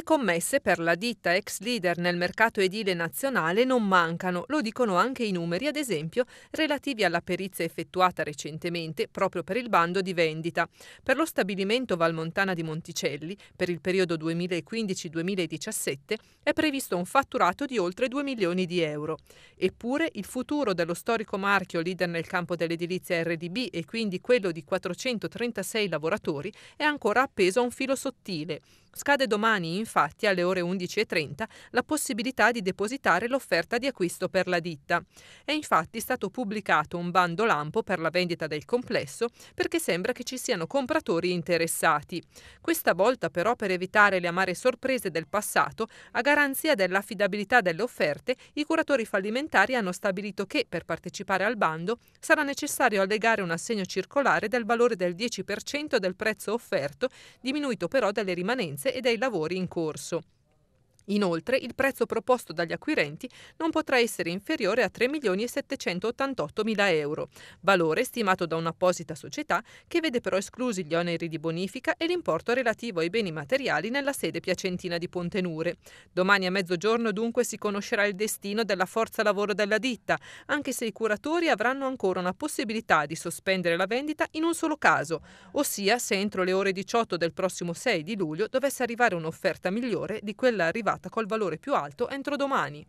Le commesse per la ditta ex leader nel mercato edile nazionale non mancano, lo dicono anche i numeri, ad esempio, relativi alla perizia effettuata recentemente proprio per il bando di vendita. Per lo stabilimento Valmontana di Monticelli, per il periodo 2015-2017, è previsto un fatturato di oltre 2 milioni di euro. Eppure il futuro dello storico marchio leader nel campo dell'edilizia RDB e quindi quello di 436 lavoratori è ancora appeso a un filo sottile. Scade domani, infatti, alle ore 11.30 la possibilità di depositare l'offerta di acquisto per la ditta. È infatti stato pubblicato un bando lampo per la vendita del complesso perché sembra che ci siano compratori interessati. Questa volta però per evitare le amare sorprese del passato, a garanzia dell'affidabilità delle offerte, i curatori fallimentari hanno stabilito che per partecipare al bando sarà necessario allegare un assegno circolare del valore del 10% del prezzo offerto, diminuito però dalle rimanenze e dei lavori in corso corso. Inoltre, il prezzo proposto dagli acquirenti non potrà essere inferiore a 3 milioni e 788 mila euro, valore stimato da un'apposita società che vede però esclusi gli oneri di bonifica e l'importo relativo ai beni materiali nella sede piacentina di Pontenure. Domani a mezzogiorno dunque si conoscerà il destino della forza lavoro della ditta, anche se i curatori avranno ancora una possibilità di sospendere la vendita in un solo caso, ossia se entro le ore 18 del prossimo 6 di luglio dovesse arrivare un'offerta migliore di quella arrivata col valore più alto entro domani.